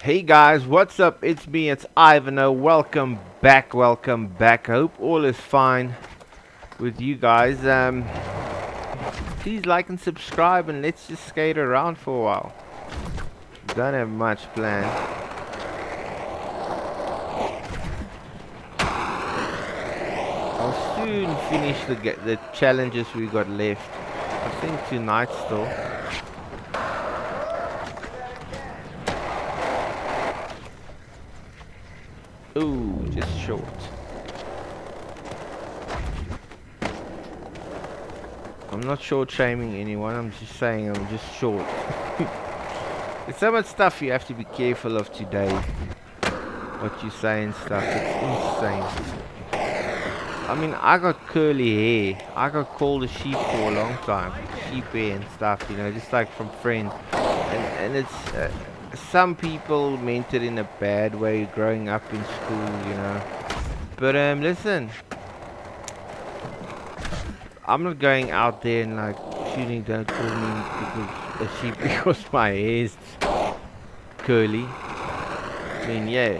Hey guys, what's up? It's me, it's Ivano. Welcome back, welcome back. I hope all is fine with you guys. Um, please like and subscribe and let's just skate around for a while. Don't have much planned. I'll soon finish the the challenges we got left. I think tonight still. Ooh, just short. I'm not short shaming anyone, I'm just saying I'm just short. There's so much stuff you have to be careful of today. What you say and stuff, it's insane. I mean, I got curly hair. I got called a sheep for a long time. Sheep hair and stuff, you know, just like from friends. And, and it's... Uh, some people meant it in a bad way growing up in school, you know. But um, listen, I'm not going out there and like shooting. Don't call me because a sheep because my hair's curly. I mean, yeah.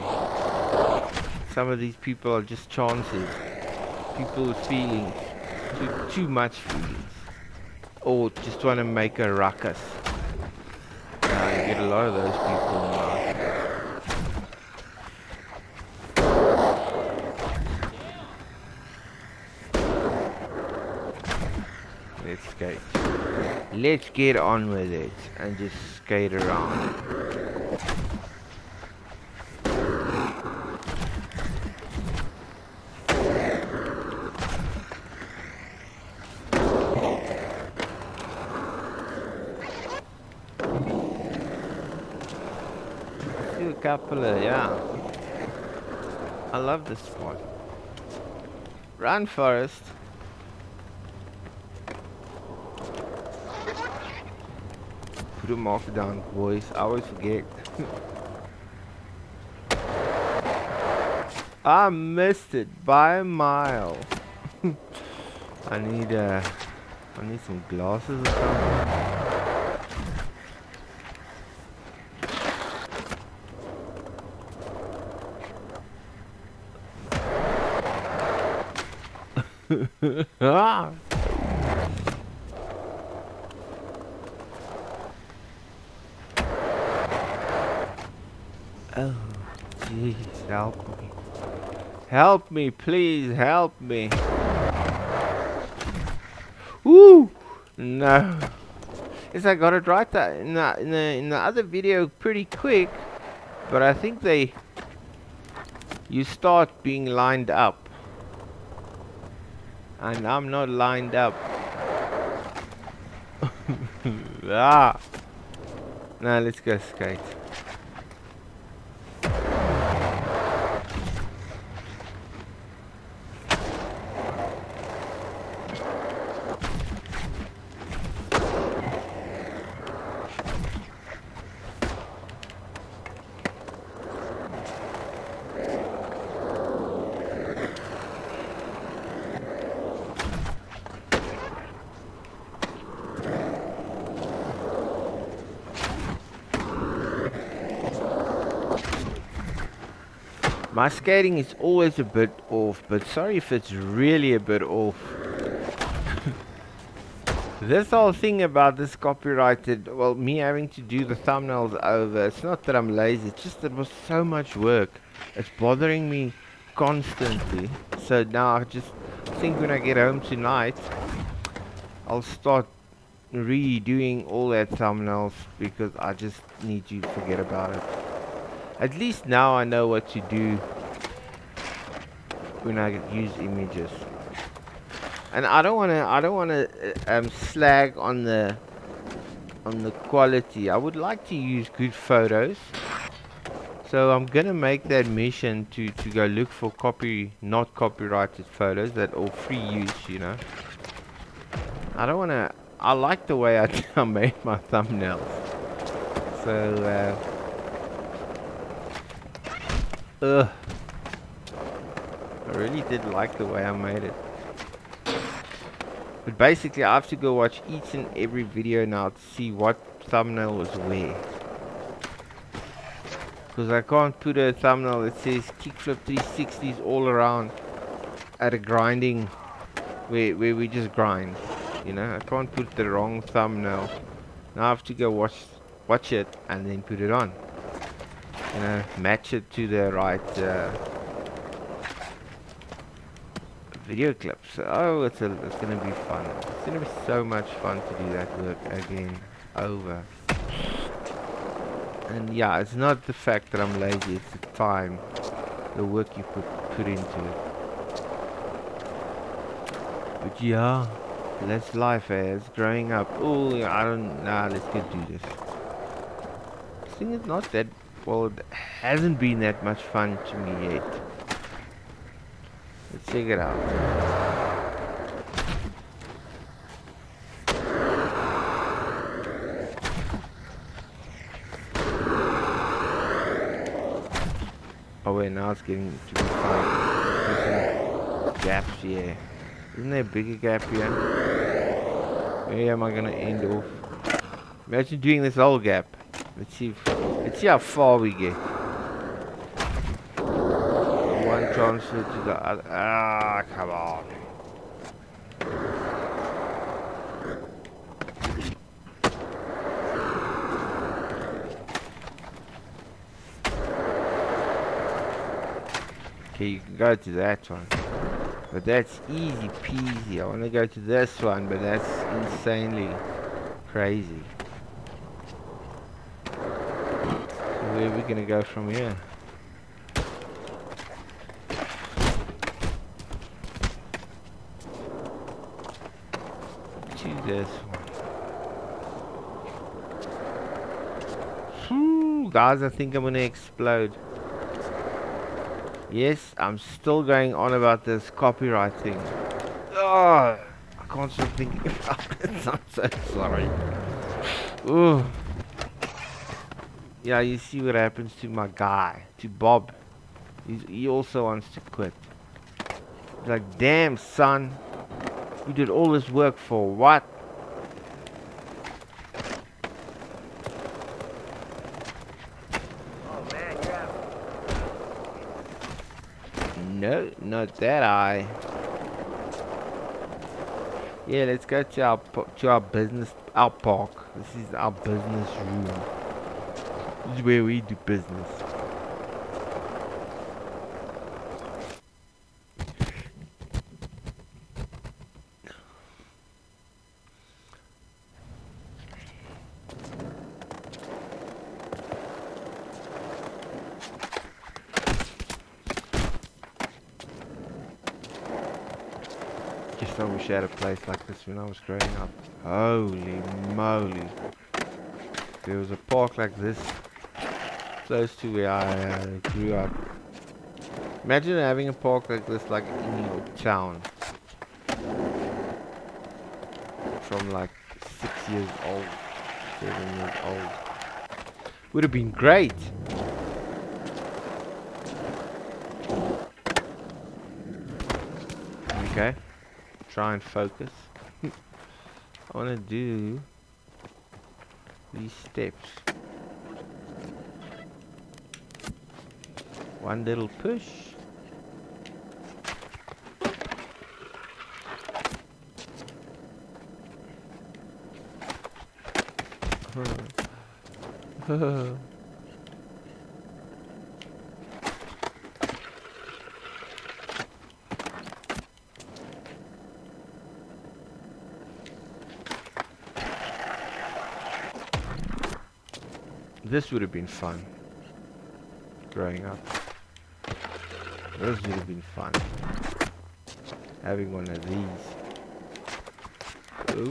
Some of these people are just chances. People with feelings, too too much feelings, or just want to make a ruckus get a lot of those people uh, Let's skate. Let's get on with it and just skate around. Couple of, yeah. I love this spot. Run, Forrest. Put a marker down, boys. I always forget. I missed it by a mile. I need uh, I need some glasses or something. Ah! Oh, jeez, help me. Help me, please, help me. Woo! No. Yes, I got it right that in the, in the in the other video pretty quick, but I think they you start being lined up and I'm not lined up. ah. Now let's go skate. My skating is always a bit off, but sorry if it's really a bit off. this whole thing about this copyrighted, well, me having to do the thumbnails over, it's not that I'm lazy, it's just that it was so much work. It's bothering me constantly. So now I just think when I get home tonight, I'll start redoing all that thumbnails because I just need you to forget about it. At least now I know what to do when I use images. And I don't want to I don't want to uh, um, slag on the on the quality. I would like to use good photos. So I'm gonna make that mission to to go look for copy not copyrighted photos that all free use, you know. I don't want to I like the way I, I made my thumbnails. So uh, Ugh. I really did like the way I made it. But basically I have to go watch each and every video now to see what thumbnail was where. Because I can't put a thumbnail that says kickflip 360s all around at a grinding where, where we just grind. You know, I can't put the wrong thumbnail. Now I have to go watch watch it and then put it on. You know, match it to the right uh, video clips. Oh, it's, it's gonna be fun. It's gonna be so much fun to do that work again over. And yeah, it's not the fact that I'm lazy, it's the time, the work you put put into it. But yeah, that's life as eh? growing up. Oh, I don't. Nah, let's get do this. This thing is not that. Well, it hasn't been that much fun to me yet. Let's check it out. Oh wait, now it's getting to be gaps here. Isn't there a bigger gap here? Where am I gonna end off? Imagine doing this whole gap. Let's see if, let's see how far we get. To other. Ah, come on. Okay, you can go to that one. But that's easy peasy. I want to go to this one, but that's insanely crazy. Where are we going to go from here? To this one. guys, I think I'm going to explode. Yes, I'm still going on about this copyright thing. Oh, ah, I can't stop thinking about it. I'm so sorry. Ooh. Yeah, you see what happens to my guy, to Bob. He's, he also wants to quit. He's like, damn, son. You did all this work for what? No, not that eye. Yeah, let's go to our to our business, our park. This is our business room. This is where we do business. Just I had a place like this when I was growing up. Holy moly. There was a park like this close to where I uh, grew up. Imagine having a park like this like in your town. From like six years old, seven years old. Would have been great. Okay try and focus. I want to do these steps. One little push. Oh. This would have been fun. Growing up. This would have been fun. Having one of these. Ooh.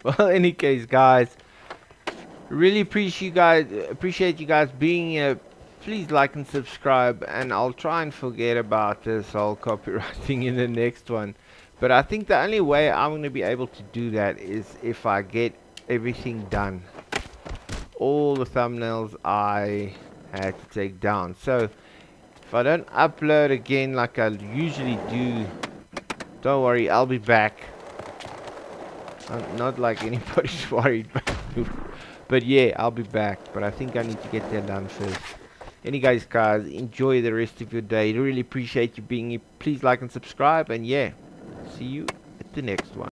well, any case, guys, Really appreciate you guys. Appreciate you guys being here. Please like and subscribe, and I'll try and forget about this whole copywriting in the next one. But I think the only way I'm going to be able to do that is if I get everything done. All the thumbnails I had to take down. So if I don't upload again like I usually do, don't worry, I'll be back. Not like anybody's worried. but yeah, I'll be back. But I think I need to get that done first. Any guys, guys, enjoy the rest of your day. Really appreciate you being here. Please like and subscribe. And yeah, see you at the next one.